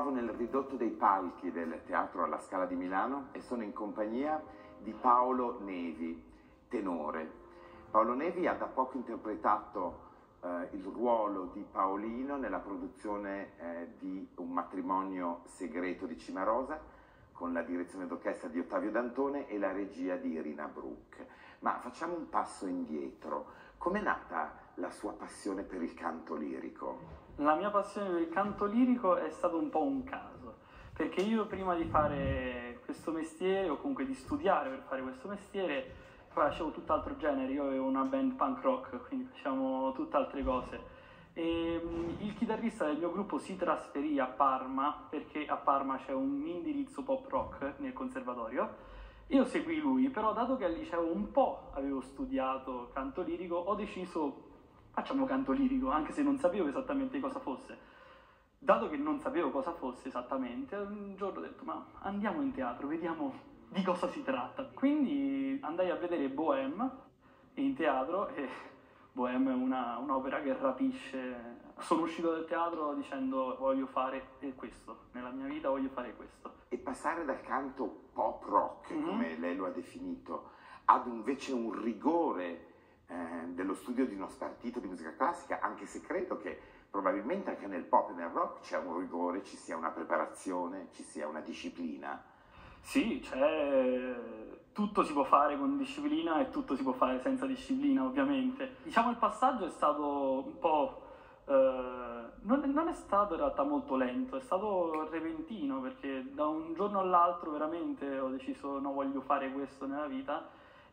trovo nel ridotto dei palchi del Teatro alla Scala di Milano e sono in compagnia di Paolo Nevi, tenore. Paolo Nevi ha da poco interpretato eh, il ruolo di Paolino nella produzione eh, di Un matrimonio segreto di Cimarosa con la direzione d'orchestra di Ottavio Dantone e la regia di Irina Bruck. Ma facciamo un passo indietro. Com'è nata la sua passione per il canto lirico? La mia passione per il canto lirico è stato un po' un caso, perché io prima di fare questo mestiere, o comunque di studiare per fare questo mestiere, facevo tutt'altro genere, io avevo una band punk rock, quindi facevamo tutt'altre cose. E mm, il chitarrista del mio gruppo si trasferì a Parma, perché a Parma c'è un indirizzo pop rock nel conservatorio, io seguì lui, però dato che al liceo un po' avevo studiato canto lirico, ho deciso facciamo canto lirico, anche se non sapevo esattamente cosa fosse. Dato che non sapevo cosa fosse esattamente, un giorno ho detto ma andiamo in teatro, vediamo di cosa si tratta. Quindi andai a vedere Bohème in teatro e Bohème è una, un'opera che rapisce. Sono uscito dal teatro dicendo voglio fare questo, nella mia vita voglio fare questo. E passare dal canto pop rock, mm-hmm. come lei lo ha definito, ad invece un rigore eh, dello studio di uno spartito di musica classica, anche se credo che probabilmente anche nel pop e nel rock c'è un rigore, ci sia una preparazione, ci sia una disciplina. Sì, c'è tutto si può fare con disciplina e tutto si può fare senza disciplina, ovviamente. Diciamo il passaggio è stato un po'... Eh, non, non, è stato in realtà molto lento, è stato repentino perché da un giorno all'altro veramente ho deciso no voglio fare questo nella vita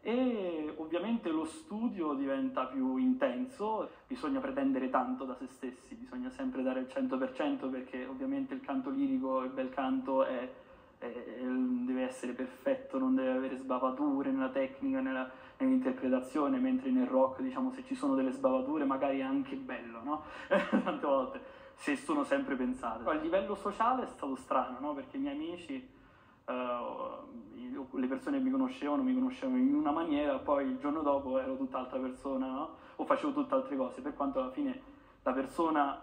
e ovviamente lo studio diventa più intenso, bisogna pretendere tanto da se stessi, bisogna sempre dare il 100% perché ovviamente il canto lirico, il bel canto è, è, deve essere perfetto, non deve avere sbavature nella tecnica, nella, nell'interpretazione, mentre nel rock diciamo se ci sono delle sbavature magari è anche bello, no? Tante volte, se sono sempre pensate. A livello sociale è stato strano, no? Perché i miei amici uh, le persone mi conoscevano, mi conoscevano in una maniera, poi il giorno dopo ero tutt'altra persona no? o facevo tutt'altre cose, per quanto alla fine la persona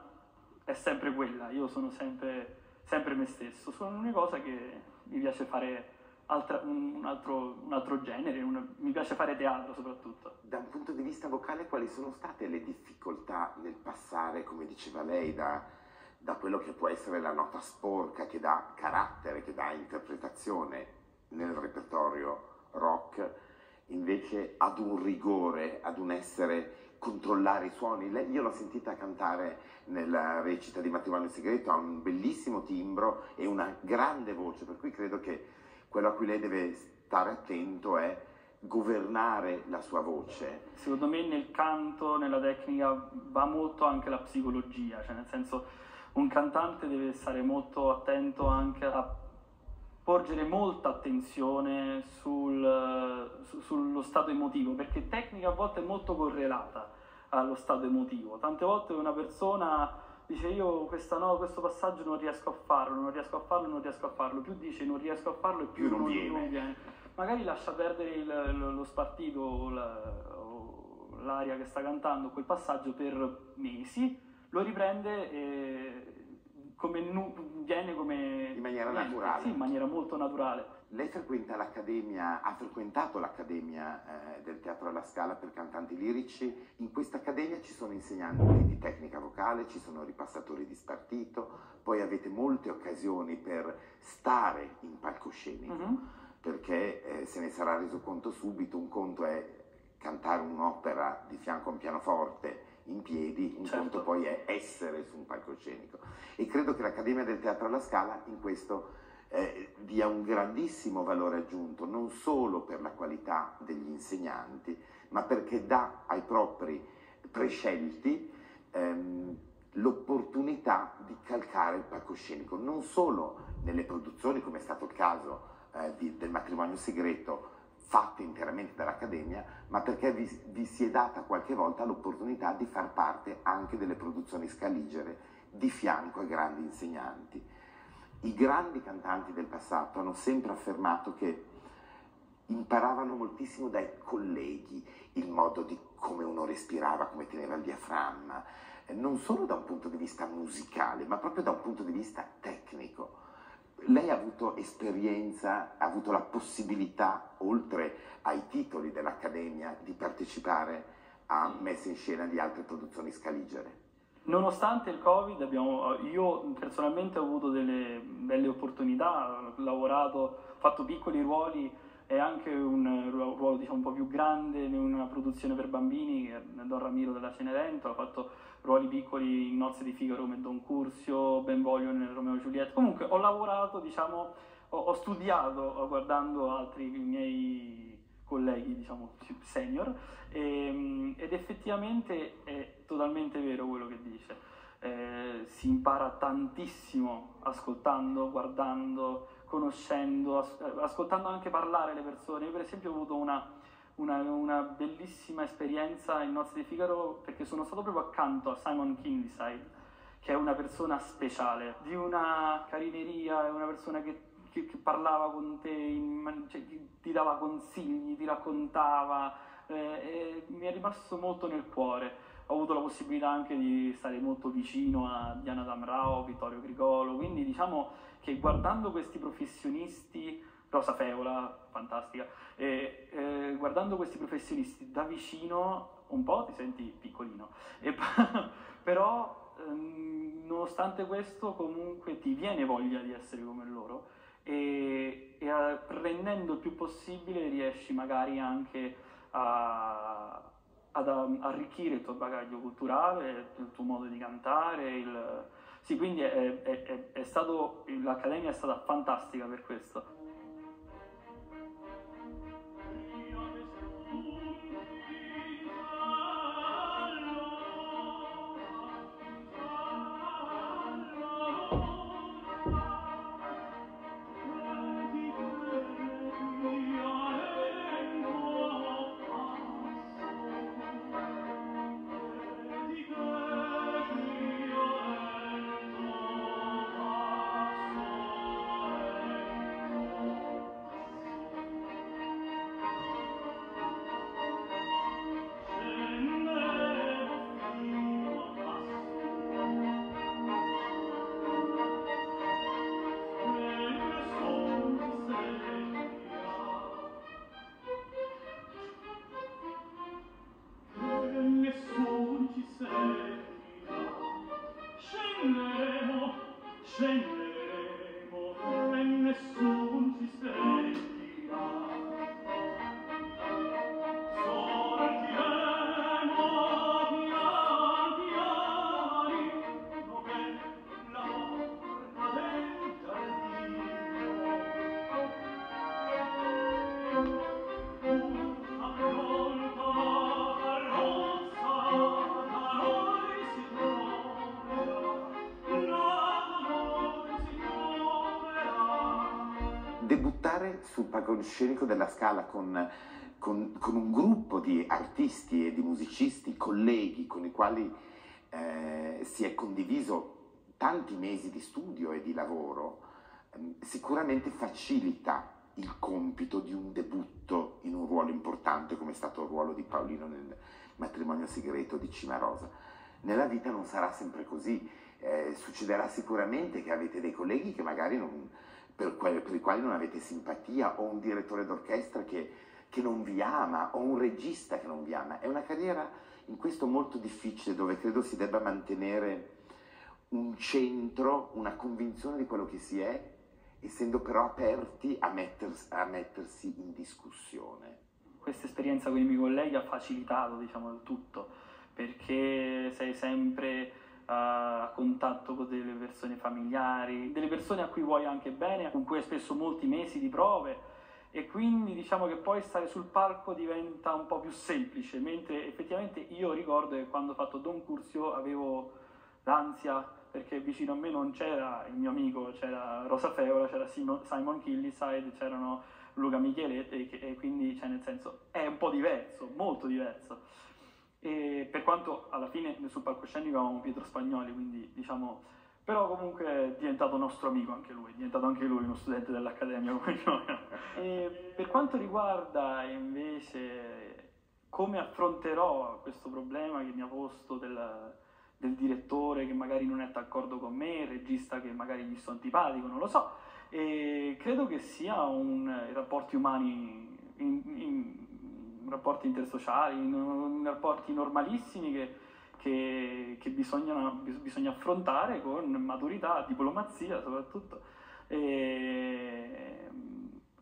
è sempre quella, io sono sempre, sempre me stesso, sono una cosa che mi piace fare altra, un, altro, un, altro, genere, una, mi piace fare teatro soprattutto. Da un punto di vista vocale quali sono state le difficoltà nel passare, come diceva lei, da da quello che può essere la nota sporca che dà carattere, che dà interpretazione nel repertorio rock, invece ad un rigore, ad un essere controllare i suoni. Io l'ho sentita cantare nella recita di Matrimonio Segreto, ha un bellissimo timbro e una grande voce, per cui credo che quello a cui lei deve stare attento è governare la sua voce. Secondo me nel canto, nella tecnica, va molto anche la psicologia, cioè nel senso un cantante deve stare molto attento anche a porgere molta attenzione sul, su, sullo stato emotivo, perché tecnica a volte è molto correlata allo stato emotivo. Tante volte una persona dice io no, questo passaggio non riesco a farlo, non riesco a farlo, non riesco a farlo, più dice non riesco a farlo e più, più non, viene. non, viene. Magari lascia perdere il, lo spartito o l'aria che sta cantando, quel passaggio per mesi, lo riprende e come nu- viene come... In maniera viene, naturale. Sì, in maniera molto naturale. Lei frequenta l'accademia, ha frequentato l'accademia eh, del Teatro alla Scala per cantanti lirici. In questa accademia ci sono insegnanti di tecnica vocale, ci sono ripassatori di spartito, poi avete molte occasioni per stare in palcoscenico, mm-hmm. perché eh, se ne sarà reso conto subito, un conto è cantare un'opera di fianco a un pianoforte in piedi, un certo. conto poi è essere su un palcoscenico. E credo che l'Accademia del Teatro alla Scala in questo eh, dia un grandissimo valore aggiunto, non solo per la qualità degli insegnanti, ma perché dà ai propri prescelti ehm, l'opportunità di calcare il palcoscenico, non solo nelle produzioni, come è stato il caso eh, di, del matrimonio segreto, fatte interamente dall'Accademia, ma perché vi, vi, si è data qualche volta l'opportunità di far parte anche delle produzioni scaligere di fianco ai grandi insegnanti. I grandi cantanti del passato hanno sempre affermato che imparavano moltissimo dai colleghi il modo di come uno respirava, come teneva il diaframma, non solo da un punto di vista musicale, ma proprio da un punto di vista tecnico. Lei ha avuto esperienza, ha avuto la possibilità, oltre ai titoli dell'Accademia, di partecipare a messe in scena di altre produzioni scaligere. Nonostante il Covid, abbiamo, io personalmente ho avuto delle belle opportunità, ho lavorato, ho fatto piccoli ruoli e anche un ruolo diciamo, un po' più grande in una produzione per bambini, Don Ramiro della Cenerentola, ho fatto ruoli piccoli in Nozze di Figaro come Don Curzio, Benvolio nel Romeo e Giulietta. Comunque ho lavorato, diciamo, ho, ho studiato guardando altri miei colleghi, diciamo, senior, e, ehm, ed effettivamente è totalmente vero quello che dice. Eh, si impara tantissimo ascoltando, guardando, conoscendo, as- ascoltando anche parlare le persone. Io per esempio ho avuto una, una, una, bellissima esperienza in Nozze di Figaro perché sono stato proprio accanto a Simon Kinglyside, che è una persona speciale, di una carineria, è una persona che che, che parlava con te, in, cioè, ti dava consigli, ti raccontava, eh, mi è rimasto molto nel cuore. Ho avuto la possibilità anche di stare molto vicino a Diana Damrao, Vittorio Grigolo, quindi diciamo che guardando questi professionisti, Rosa Feola, fantastica, e, eh, guardando questi professionisti da vicino un po' ti senti piccolino, e, però ehm, nonostante questo comunque ti viene voglia di essere come loro e, e apprendendo il più possibile riesci magari anche a, ad arricchire il tuo bagaglio culturale, il tuo modo di cantare. Il... Sì, quindi è, è, è stato, l'Accademia è stata fantastica per questo. Sul palcoscenico della Scala con, con, con, un gruppo di artisti e di musicisti, colleghi con i quali eh, si è condiviso tanti mesi di studio e di lavoro, eh, sicuramente facilita il compito di un debutto in un ruolo importante come è stato il ruolo di Paolino nel matrimonio segreto di Cimarosa. Nella vita non sarà sempre così, eh, succederà sicuramente che avete dei colleghi che magari non, per, que- per, i quali non avete simpatia, o un direttore d'orchestra che, che non vi ama, o un regista che non vi ama. È una carriera in questo molto difficile dove credo si debba mantenere un centro, una convinzione di quello che si è, essendo però aperti a, metters- a mettersi in discussione. Questa esperienza con i miei colleghi ha facilitato diciamo, il tutto, perché sei sempre a contatto con delle persone familiari, delle persone a cui vuoi anche bene, con cui hai spesso molti mesi di prove e quindi diciamo che poi stare sul palco diventa un po' più semplice, mentre effettivamente io ricordo che quando ho fatto Don Curzio avevo l'ansia perché vicino a me non c'era il mio amico, c'era Rosa Feola, c'era Simon Killiside, c'erano Luca Micheletti e quindi cioè nel senso è un po' diverso, molto diverso. E per quanto alla fine sul palcoscenico avevamo Pietro Spagnoli, quindi diciamo, però comunque è diventato nostro amico anche lui, è diventato anche lui uno studente dell'Accademia come noi. E per quanto riguarda invece come affronterò questo problema che mi ha posto del, del direttore che magari non è d'accordo con me, il regista che magari gli sto antipatico, non lo so. E credo che sia un, i rapporti umani, in, in, rapporti intersociali, in, rapporti normalissimi che, che, che bisogna, bisogna, affrontare con maturità, diplomazia soprattutto. E,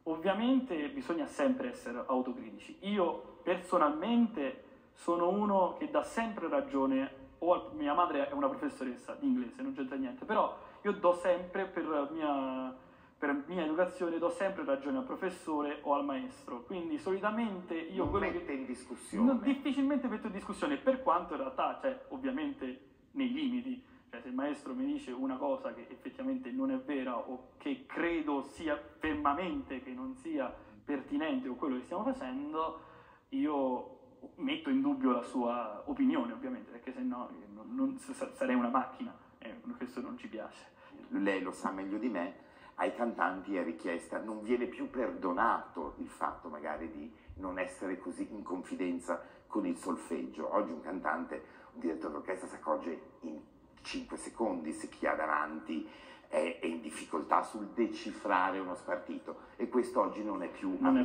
ovviamente bisogna sempre essere autocritici. Io personalmente sono uno che dà sempre ragione o mia madre è una professoressa di inglese, non c'entra niente, però io do sempre per mia, per mia educazione do sempre ragione al professore o al maestro, quindi solitamente io non mette che in discussione. non, difficilmente metto in discussione, per quanto in realtà, cioè, ovviamente nei limiti, cioè, se il maestro mi dice una cosa che effettivamente non è vera o che credo sia fermamente che non sia pertinente o quello che stiamo facendo, io metto in dubbio la sua opinione, ovviamente, perché se no non, non, sarei una macchina e questo non ci piace. Lei lo sa meglio di me, ai cantanti è richiesta, non viene più perdonato il fatto magari di non essere così in confidenza con il solfeggio. Oggi un cantante, un direttore d'orchestra si accorge in 5 secondi se chi ha davanti è, in difficoltà sul decifrare uno spartito e questo oggi non è più non. È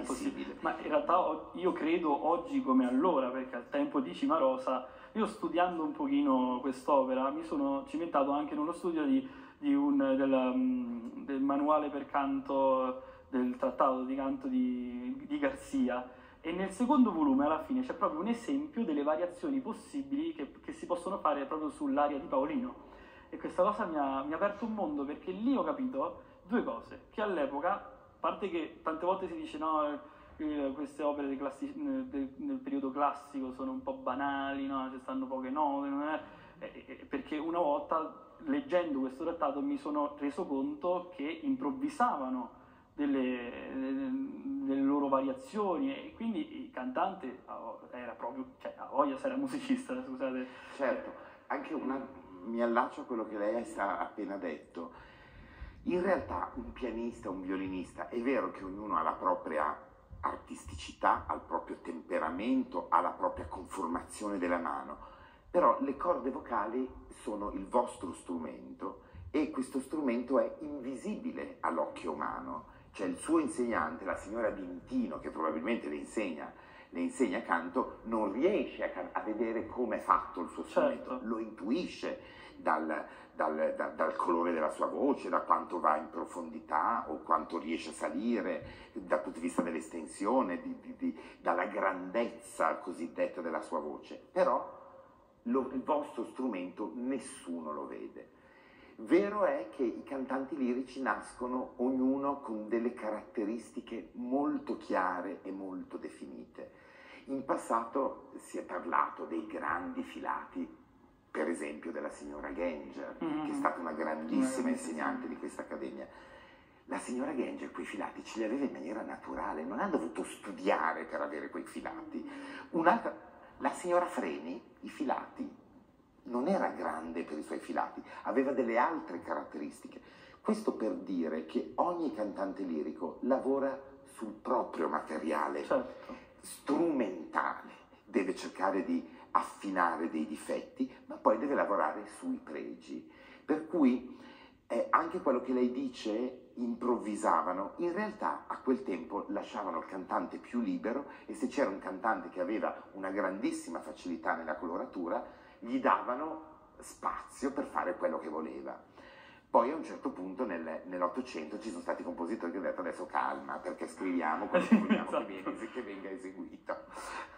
Ma in realtà io credo oggi come allora, perché al tempo di Cimarosa, io studiando un pochino quest'opera mi sono cimentato anche nello studio di, di un, del, mm, del, manuale per canto del trattato di canto di, di Garzia e nel secondo volume alla fine c'è proprio un esempio delle variazioni possibili che, che si possono fare proprio sull'aria di Paolino e questa cosa mi ha, mi ha aperto un mondo perché lì ho capito due cose, che all'epoca, a parte che tante volte si dice no, eh, queste opere classi, del, nel periodo classico sono un po' banali, no? ci stanno poche note, eh, eh, perché una volta leggendo questo trattato mi sono reso conto che improvvisavano delle, delle, loro variazioni e quindi il cantante era proprio, cioè a voglia se era musicista, scusate. Certo, anche una, mi allaccio a quello che lei ha appena detto. In realtà un pianista, un violinista, è vero che ognuno ha la propria artisticità, ha il proprio temperamento, ha la propria conformazione della mano, però le corde vocali sono il vostro strumento e questo strumento è invisibile all'occhio umano. Cioè il suo insegnante, la signora Dintino, che probabilmente le insegna le insegna canto, non riesce a, a vedere come è fatto il suo strumento, certo. lo intuisce dal, dal, dal, dal, colore della sua voce, da quanto va in profondità o quanto riesce a salire, dal punto di vista dell'estensione, dalla grandezza cosiddetta della sua voce. Però lo, il vostro strumento nessuno lo vede. Vero è che i cantanti lirici nascono ognuno con delle caratteristiche molto chiare e molto definite. In passato si è parlato dei grandi filati, per esempio della signora Ganger, mm-hmm. che è stata una grandissima insegnante di questa accademia. La signora Ganger quei filati ce li aveva in maniera naturale, non ha dovuto studiare per avere quei filati. Un'altra, la signora Freni, i filati non era grande per i suoi filati, aveva delle altre caratteristiche. Questo per dire che ogni cantante lirico lavora sul proprio materiale certo. strumentale, deve cercare di affinare dei difetti, ma poi deve lavorare sui pregi. Per cui eh, anche quello che lei dice improvvisavano, in realtà a quel tempo lasciavano il cantante più libero e se c'era un cantante che aveva una grandissima facilità nella coloratura, gli davano spazio per fare quello che voleva. Poi a un certo punto nel, nell'Ottocento ci sono stati compositori che hanno detto adesso calma perché scriviamo quello che vogliamo esatto. che, venga, che venga eseguito.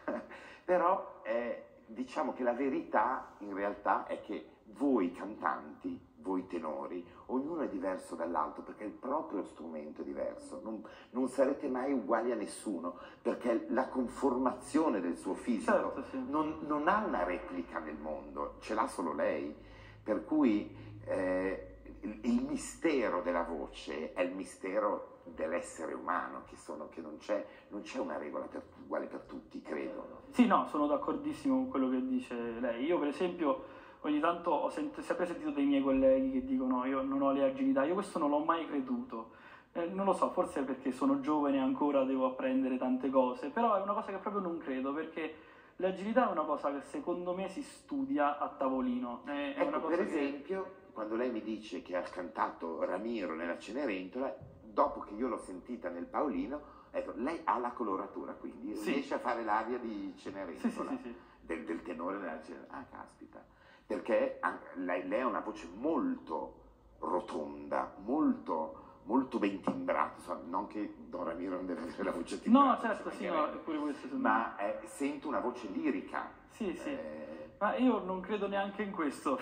Però eh, diciamo che la verità in realtà è che voi cantanti, voi tenori, ognuno è diverso dall'altro perché il proprio strumento è diverso, non, non, sarete mai uguali a nessuno perché la conformazione del suo fisico certo, sì. non, non, ha una replica nel mondo, ce l'ha solo lei, per cui eh, il, il, mistero della voce è il mistero dell'essere umano, che, sono, che non, c'è, non, c'è, una regola per, uguale per tutti, credo. Sì, no, sono d'accordissimo con quello che dice lei. Io per esempio ogni tanto ho sent- sempre sentito dei miei colleghi che dicono io non ho le agilità, io questo non l'ho mai creduto. Eh, non lo so, forse è perché sono giovane ancora devo apprendere tante cose, però è una cosa che proprio non credo perché l'agilità è una cosa che secondo me si studia a tavolino. È, è ecco, cosa per che- esempio, quando lei mi dice che ha cantato Ramiro nella Cenerentola, dopo che io l'ho sentita nel Paolino, ecco, lei ha la coloratura, quindi Sì. riesce a fare l'aria di Cenerentola, sì, sì. Del, del tenore nella Cenerentola. Ah, caspita. Perché lei, lei ha una voce molto rotonda, molto, molto ben timbrata, insomma, non che Don Ramiro non deve avere la voce timbrata. No, ci certo, sì, no, pure questo me. ma eh, sento una voce lirica. Sì, sì. Eh, Ma io non credo neanche in questo,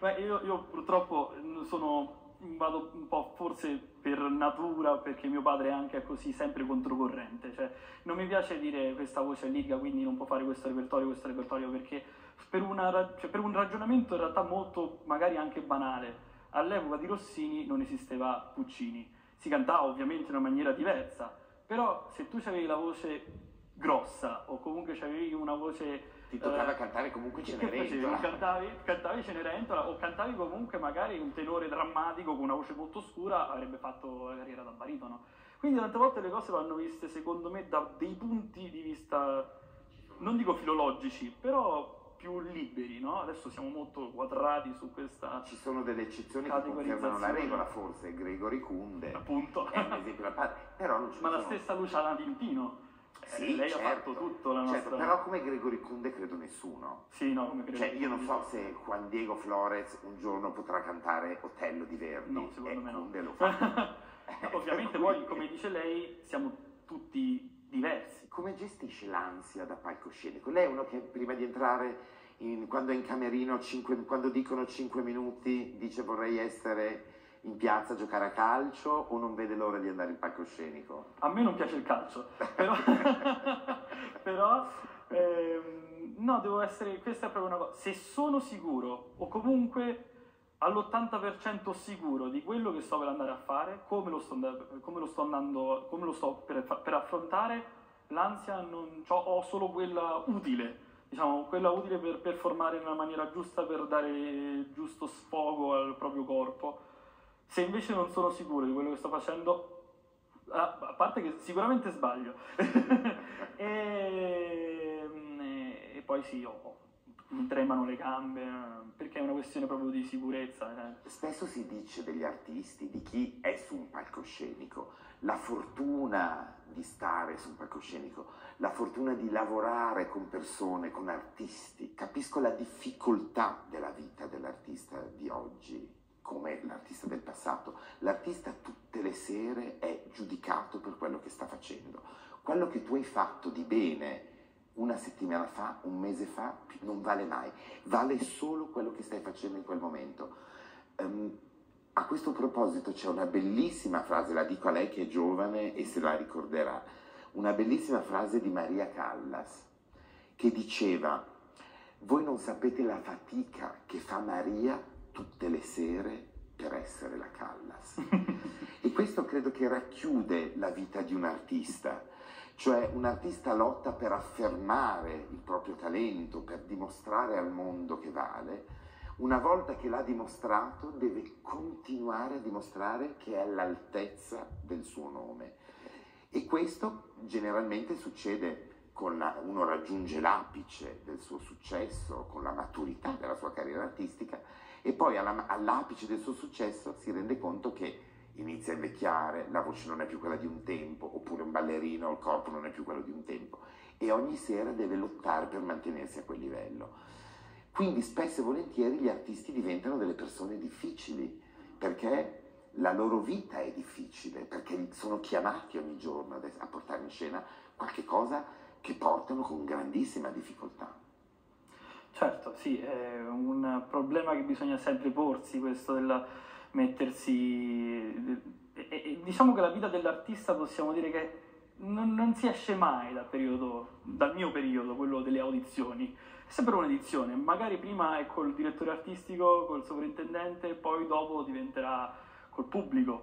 perché io, io purtroppo sono, vado un po' forse per natura, perché mio padre anche è così, sempre controcorrente, cioè non mi piace dire questa voce è lirica, quindi non può fare questo repertorio, questo repertorio, perché per, una cioè, per un ragionamento in realtà molto, magari anche banale, all'epoca di Rossini non esisteva Puccini, si cantava ovviamente in una maniera diversa, però se tu avevi la voce grossa o comunque avevi una voce ti toccava Eh, cantare comunque? Cenerentola. Cantavi, cantavi Cenerentola o cantavi comunque magari un tenore drammatico con una voce molto scura, avrebbe fatto la carriera da baritono. Quindi tante volte le cose vanno viste secondo me da dei punti di vista, non dico filologici, però più liberi, no? Adesso siamo molto quadrati su questa, Ci sono delle eccezioni che confermano la regola, forse Gregory Kunde appunto. è un esempio da fare, però non ce Ma ne la sono. stessa Luciana Pintino, eh, Sì, lei certo, ha fatto tutto la nostra... certo, però come Gregory Kunde credo nessuno. Sì, no, come credo. Cioè, io non so se Juan Diego Flores un giorno potrà cantare Otello di Verdi. No, secondo e me no. Kunde lo fa. Ovviamente poi, come dice lei, siamo tutti diversi. Come gestisce l'ansia da palcoscenico? Lei è uno che prima di entrare, in- quando è in camerino, cinque- quando dicono 5 minuti, dice vorrei essere in piazza a giocare a calcio o non vede l'ora di andare in palcoscenico? A me non piace il calcio, però, però ehm, no, devo essere, questa è proprio una cosa, se sono sicuro o comunque all'80% sicuro di quello che sto per andare a fare, come lo sto, come lo sto andando, come lo sto per, per affrontare, l'ansia non c'ho, ho solo quella utile, diciamo, quella utile per performare una maniera giusta, per dare giusto sfogo al proprio corpo. Se invece non sono sicuro di quello che sto facendo, a parte che sicuramente sbaglio, e, e poi sì, ho- mi tremano le gambe, eh, perché questione proprio di sicurezza. eh. Spesso si dice degli artisti, di chi è su un palcoscenico, la fortuna di stare su un palcoscenico, la fortuna di lavorare con persone, con artisti. Capisco la difficoltà della vita dell'artista di oggi, come l'artista del passato. L'artista tutte le sere è giudicato per quello che sta facendo. Quello che tu hai fatto di bene una settimana fa, un mese fa, non vale mai, vale solo quello che stai facendo in quel momento. Ehm, a questo proposito c'è una bellissima frase, la dico a lei che è giovane e se la ricorderà, una bellissima frase di Maria Callas che diceva, voi non sapete la fatica che fa Maria tutte le sere per essere la Callas. E questo credo che racchiude la vita di un artista, cioè un artista lotta per affermare il proprio talento, per dimostrare al mondo che vale. Una volta che l'ha dimostrato deve continuare a dimostrare che è all'altezza del suo nome. E questo generalmente succede con la, uno raggiunge l'apice del suo successo, con la maturità della sua carriera artistica e poi alla- all'apice del suo successo si rende conto che inizia a invecchiare, la voce non è più quella di un tempo, oppure un ballerino, il corpo non è più quello di un tempo e ogni sera deve lottare per mantenersi a quel livello. Quindi spesso e volentieri gli artisti diventano delle persone difficili perché la loro vita è difficile, perché sono chiamati ogni giorno a portare in scena qualche cosa che portano con grandissima difficoltà. Certo, sì, è un problema che bisogna sempre porsi, questo del mettersi... e- e- diciamo che la vita dell'artista possiamo dire che non, non si esce mai dal periodo, dal mio periodo, quello delle audizioni. È sempre un'edizione, magari prima è col direttore artistico, col sovrintendente, poi dopo diventerà col pubblico.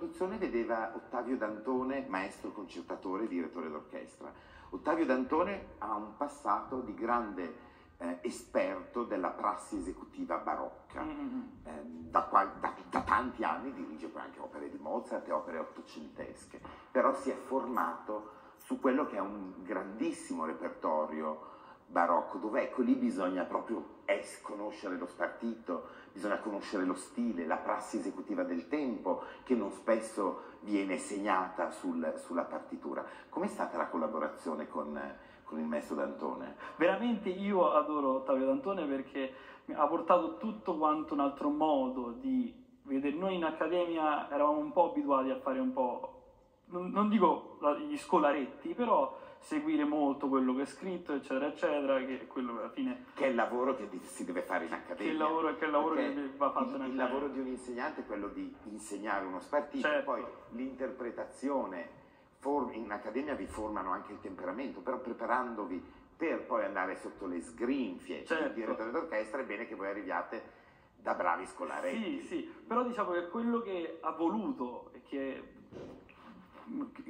Produzione vedeva Ottavio Dantone, maestro concertatore e direttore d'orchestra. Ottavio Dantone ha un passato di grande eh, esperto della prassi esecutiva barocca. Mm-hmm. Eh, da, da, da, tanti anni dirige poi anche opere di Mozart e opere ottocentesche, però si è formato su quello che è un grandissimo repertorio barocco, dove ecco lì bisogna proprio es- conoscere lo spartito, bisogna conoscere lo stile, la prassi esecutiva del tempo, che non spesso viene segnata sul, sulla partitura. Com'è stata la collaborazione con con il maestro D'Antone? Veramente io adoro Ottavio D'Antone perché ha portato tutto quanto un altro modo di vedere. Noi in accademia eravamo un po' abituati a fare un po', non, non dico gli scolaretti, però seguire molto quello che è scritto, eccetera, eccetera, che è quello alla fine... Che è il lavoro che si deve fare in accademia. Che, il lavoro, che, il lavoro che va fatto in accademia. Il lavoro di un insegnante è quello di insegnare uno spartito, certo. poi l'interpretazione in accademia vi formano anche il temperamento, però preparandovi per poi andare sotto le sgrinfie certo. del direttore d'orchestra è bene che voi arriviate da bravi scolaretti. Sì, sì, però diciamo che quello che ha voluto e che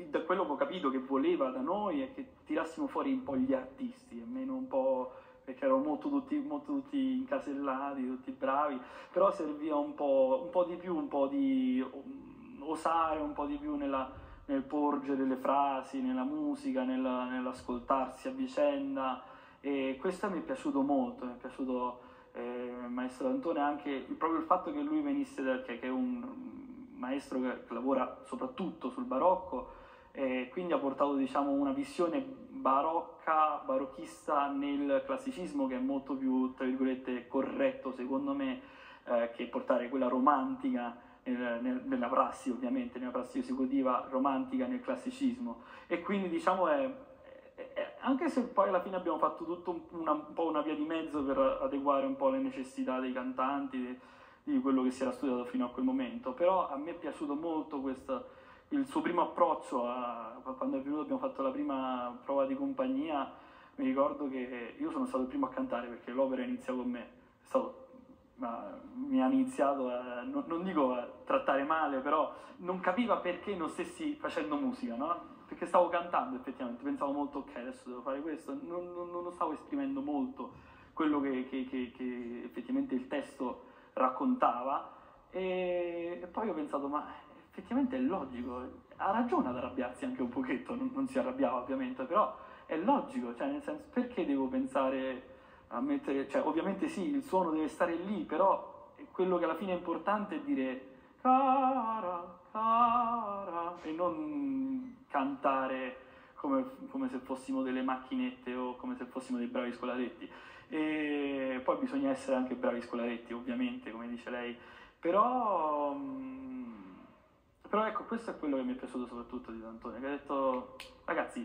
da quello che ho capito che voleva da noi è che tirassimo fuori un po' gli artisti e meno un po' perché erano molto tutti, molto tutti incasellati, tutti bravi, però serviva un po', un po' di più, un po' di osare un po' di più nella, nel porgere le frasi, nella musica, nella, nell'ascoltarsi a vicenda. E questo mi è piaciuto molto, mi è piaciuto eh, Maestro Antone anche proprio il fatto che lui venisse da, che, che è un maestro che, lavora soprattutto sul barocco e quindi ha portato diciamo una visione barocca, barocchista nel classicismo che è molto più tra virgolette corretto secondo me eh, che portare quella romantica nel, nella prassi ovviamente, nella prassi esecutiva romantica, nel classicismo. E quindi diciamo è, è, anche se poi alla fine abbiamo fatto tutto una, un po' una via di mezzo per adeguare un po' le necessità dei cantanti, di, quello che si era studiato fino a quel momento, però a me è piaciuto molto questo, il suo primo approccio, a, quando è venuto abbiamo fatto la prima prova di compagnia, mi ricordo che io sono stato il primo a cantare perché l'opera inizia con me, stato mi ha iniziato a, non, non, dico a trattare male, però non capiva perché non stessi facendo musica, no? Perché stavo cantando effettivamente, pensavo molto ok, adesso devo fare questo, non, non, non stavo esprimendo molto quello che, che, che, che, effettivamente il testo raccontava e, poi ho pensato ma effettivamente è logico, ha ragione ad arrabbiarsi anche un pochetto, non, si arrabbiava ovviamente, però è logico, cioè nel senso perché devo pensare a mettere, cioè ovviamente sì, il suono deve stare lì, però quello che alla fine è importante è dire cara, cara, e non cantare come, come se fossimo delle macchinette o come se fossimo dei bravi scolaretti. E poi bisogna essere anche bravi scolaretti, ovviamente, come dice lei, però, mm, però ecco, questo è quello che mi è piaciuto soprattutto di Antonio, che ha detto ragazzi,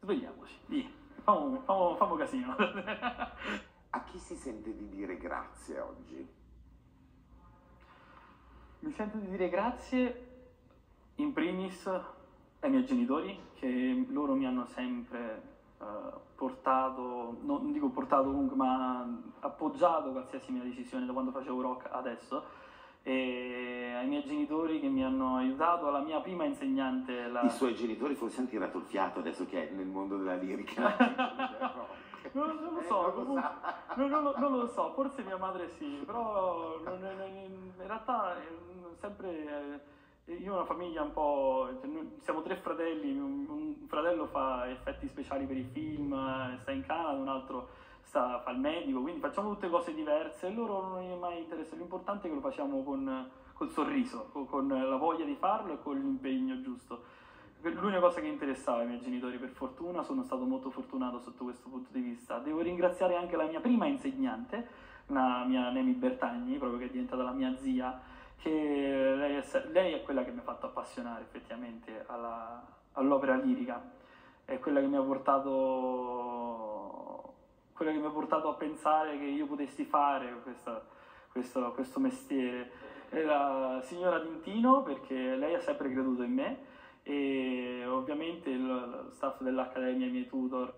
svegliamoci, via. Famo, famo, famo casino. A chi si sente di dire grazie oggi? Mi sento di dire grazie in primis ai miei genitori che loro mi hanno sempre uh, portato, non dico portato comunque, ma appoggiato qualsiasi mia decisione da quando facevo rock adesso e ai miei genitori che mi hanno aiutato, alla mia prima insegnante. La... I suoi genitori forse hanno tirato il fiato adesso che è nel mondo della lirica. non, non, lo so, non, lo non, non, lo so, forse mia madre sì, però in realtà sempre eh, io ho una famiglia un po', cioè siamo tre fratelli, un fratello fa effetti speciali per i film, eh, sta in Canada, un altro sta, fa il medico, quindi facciamo tutte cose diverse e loro non è mai interessato, l'importante è che lo facciamo con col sorriso, con, con la voglia di farlo e con l'impegno giusto. L'unica cosa che interessava ai miei genitori, per fortuna, sono stato molto fortunato sotto questo punto di vista. Devo ringraziare anche la mia prima insegnante, la mia Nemi Bertagni, proprio che è diventata la mia zia, che lei è, lei è quella che mi ha fatto appassionare effettivamente alla, all'opera lirica, è quella che mi ha portato quella che mi ha portato a pensare che io potessi fare questa, questo, questo mestiere. È la signora Tintino perché lei ha sempre creduto in me e ovviamente il staff dell'Accademia, i miei tutor,